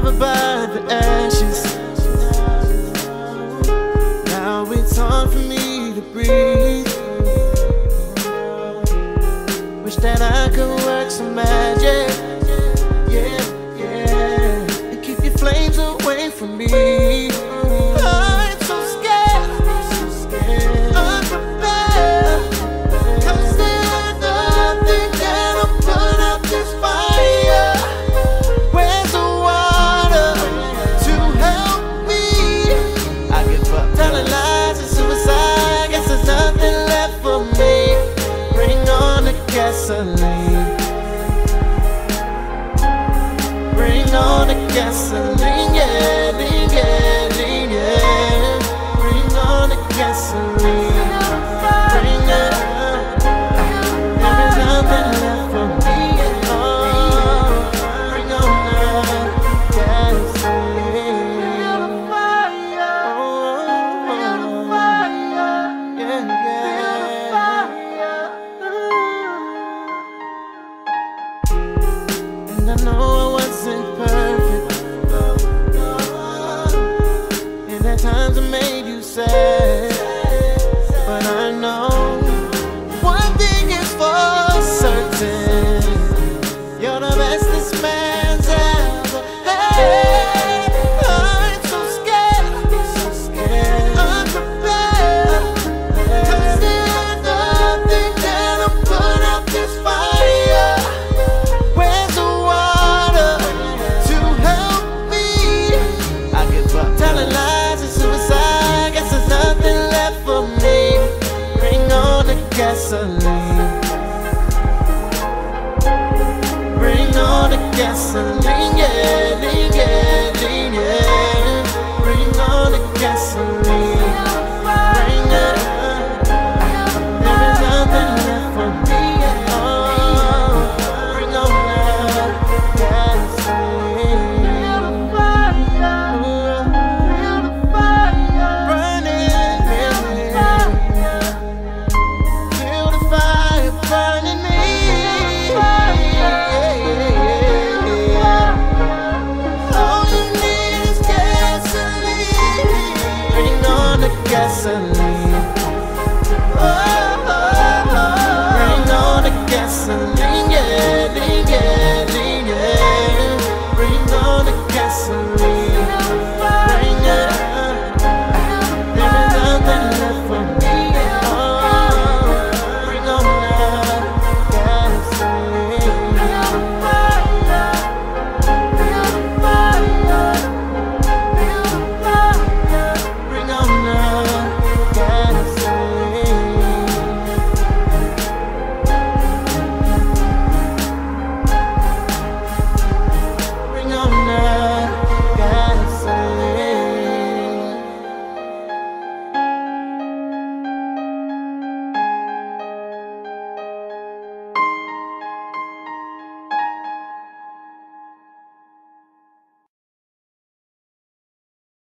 covered by the ashes. Now it's hard for me to breathe. Wish that I could work some magic. gasoline, yeah, yeah, yeah. Bring on the gasoline. Bring it. There is nothing left for me. Bring on the oh, oh, oh. yeah, yeah. And I know I wasn't perfect. ser. Gasoline. Bring all the gasoline. yes and